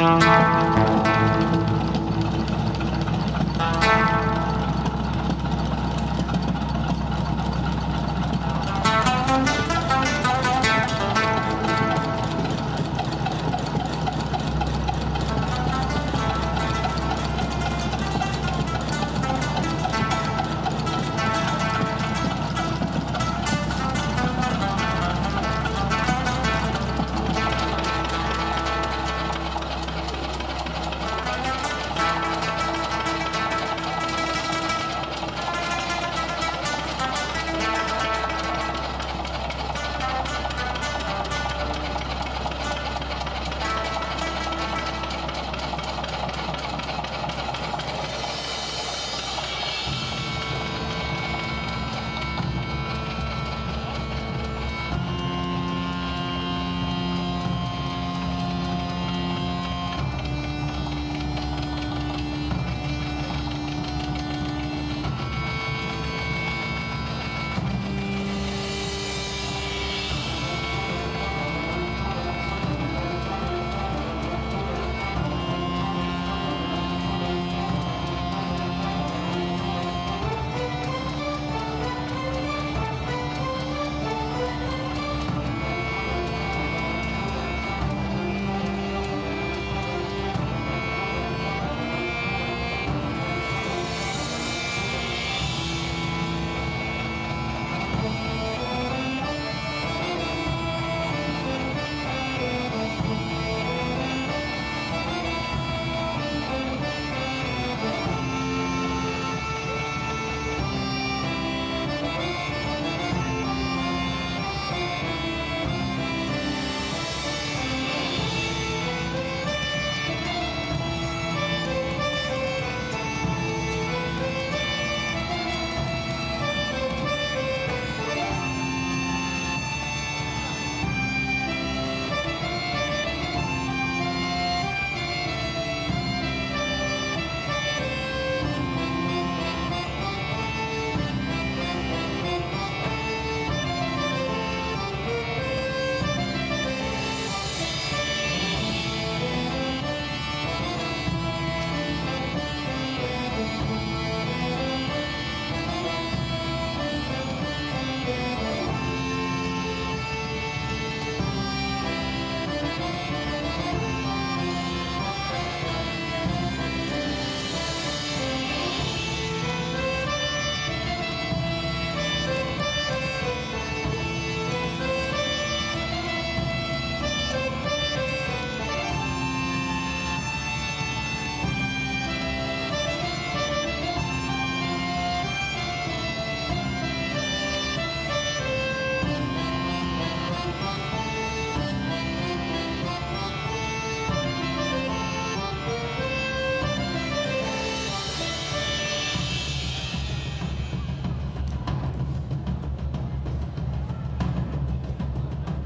Música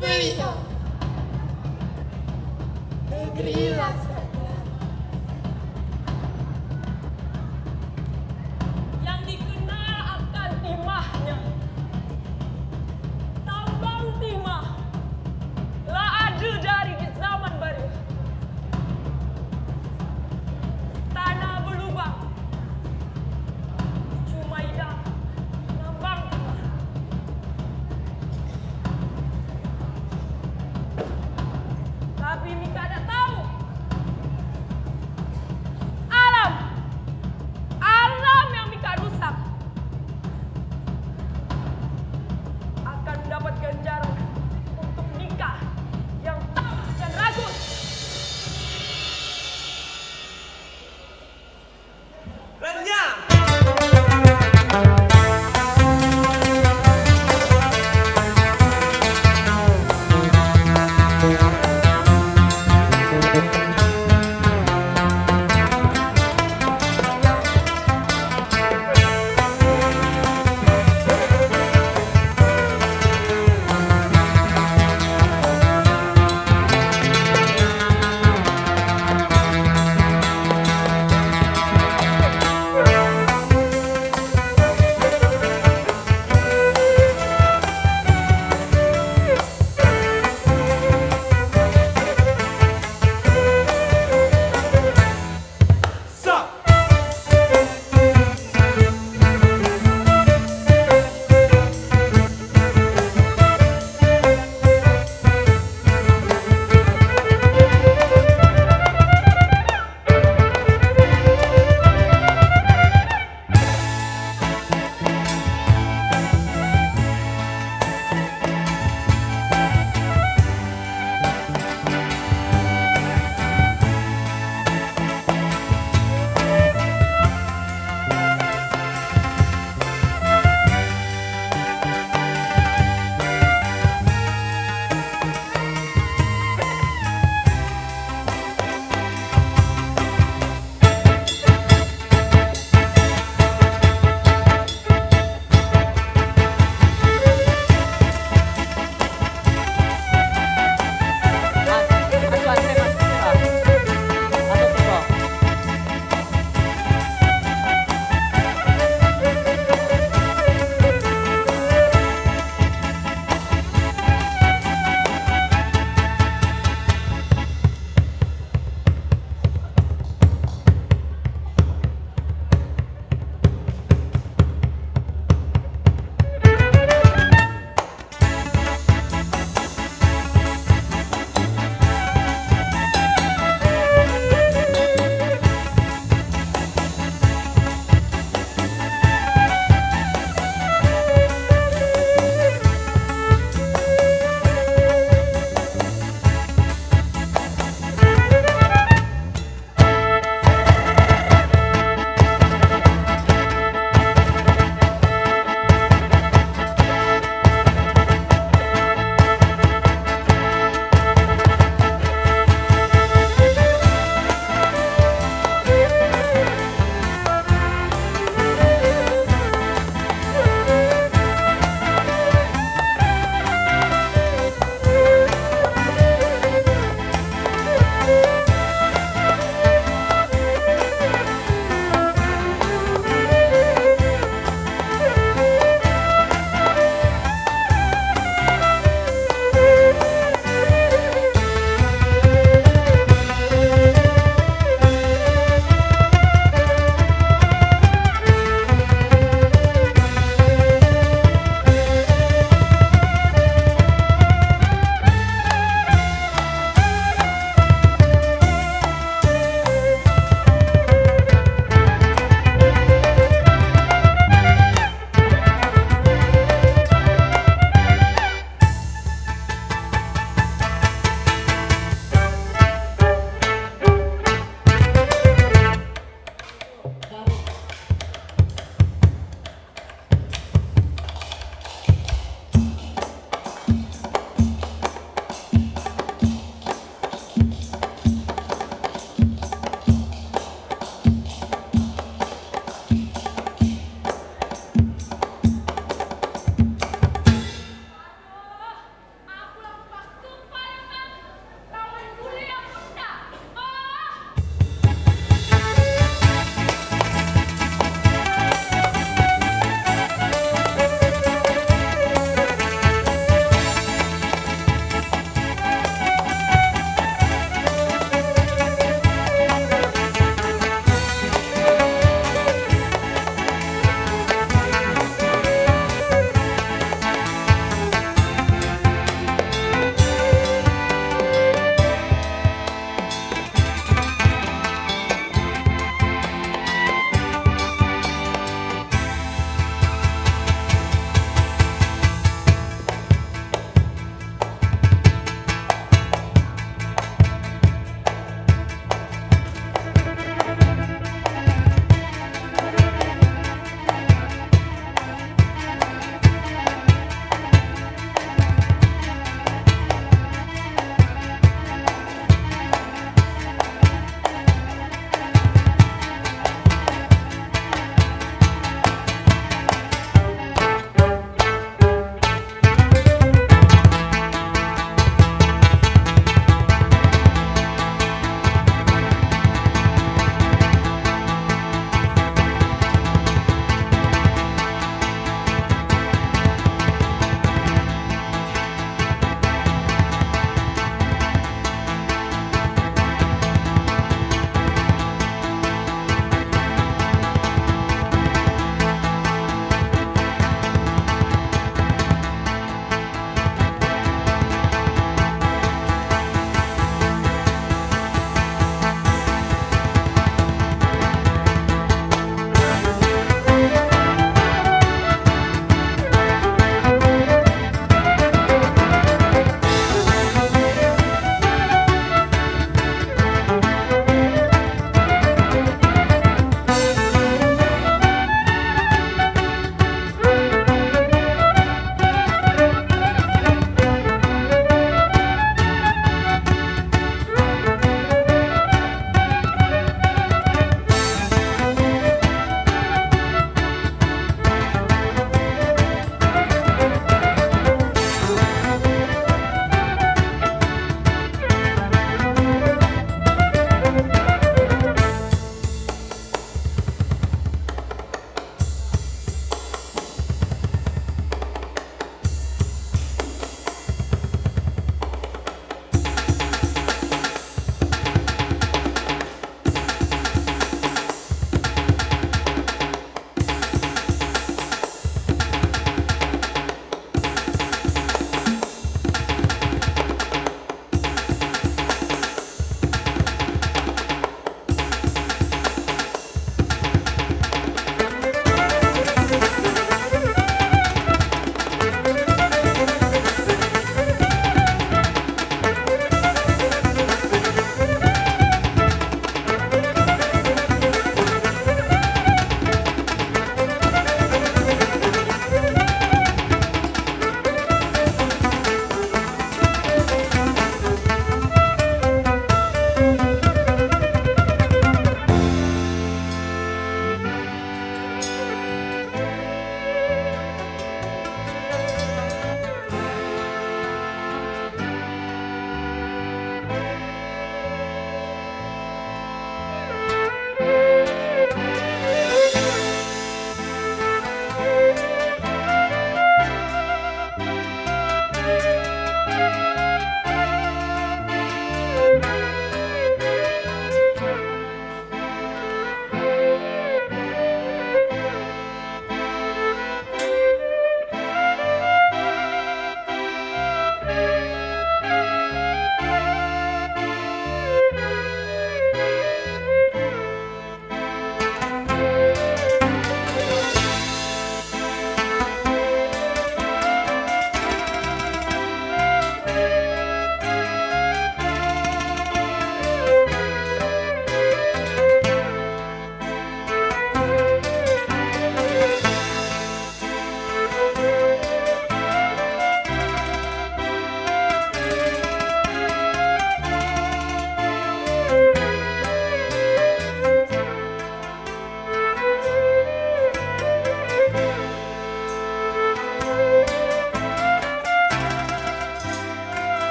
Mika tak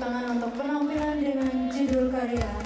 tangan untuk penampilan dengan judul karya